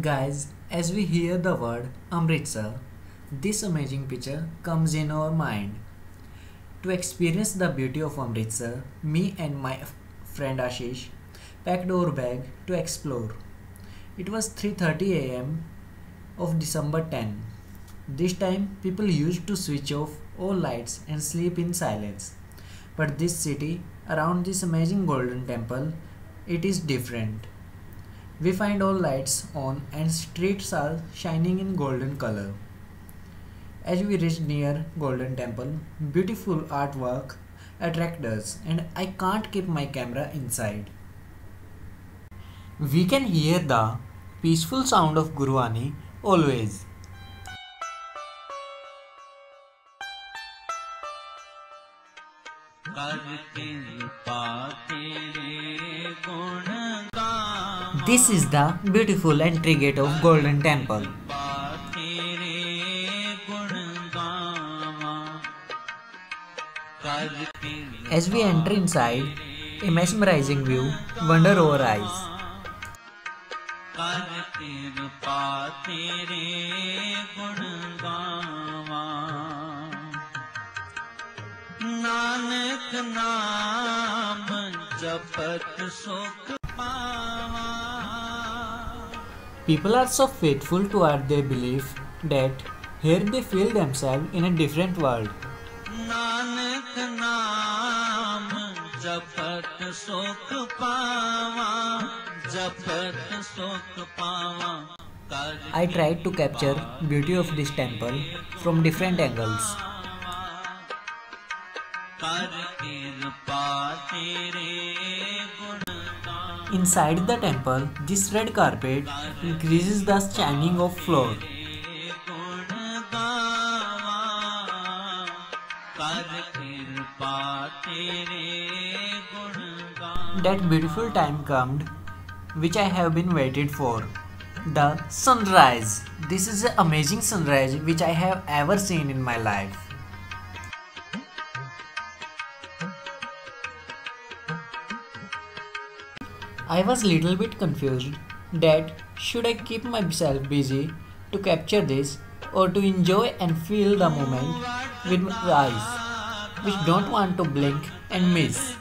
Guys, as we hear the word Amritsar, this amazing picture comes in our mind. To experience the beauty of Amritsar, me and my friend Ashish packed our bag to explore. It was 3:30 a.m. of December 10. This time people used to switch off all lights and sleep in silence. But this city around this amazing golden temple, it is different. We find all lights on and streets are shining in golden color. As we reach near Golden Temple, beautiful artwork attract us and I can't keep my camera inside. We can hear the peaceful sound of Gurbani always. This is the beautiful entry gate of Golden Temple. As we enter inside, a mesmerizing view wonder our eyes. Nanak naam जपत सुख People are so faithful toward their belief that here they feel themselves in a different world. I tried to capture beauty of this temple from different angles. Inside the temple, this red carpet increases the shining of floor. That beautiful time came, which I have been waited for. The sunrise. This is an amazing sunrise which I have ever seen in my life. I was little bit confused that should I keep myself busy to capture this or to enjoy and feel the moment with my eyes which don't want to blink and miss.